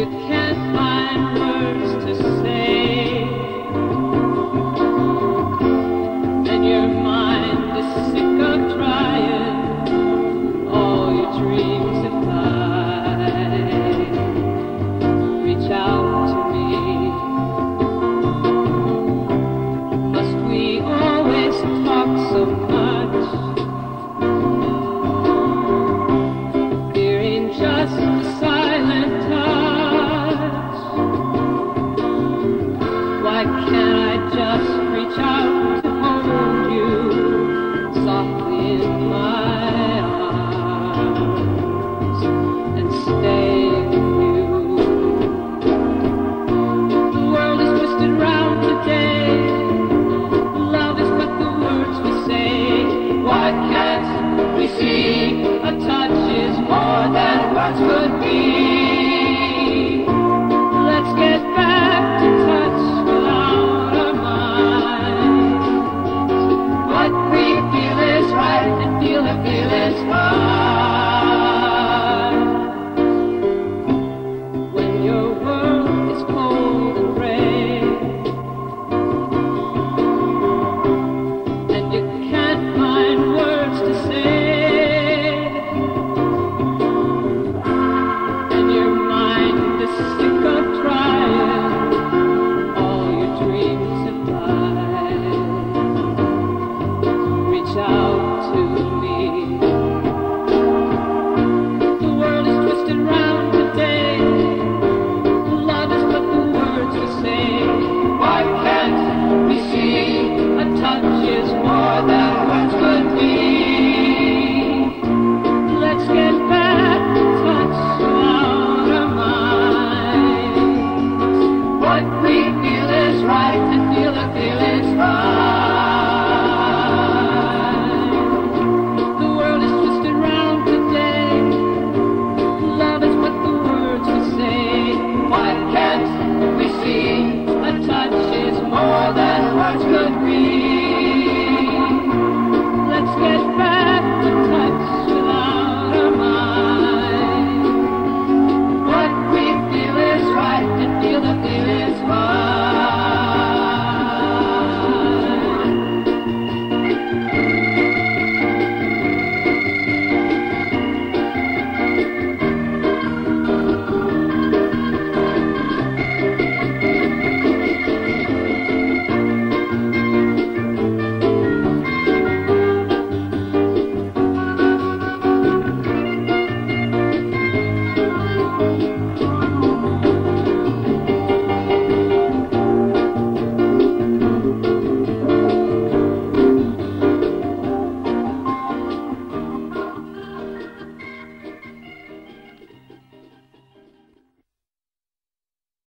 you can't find can I just reach out?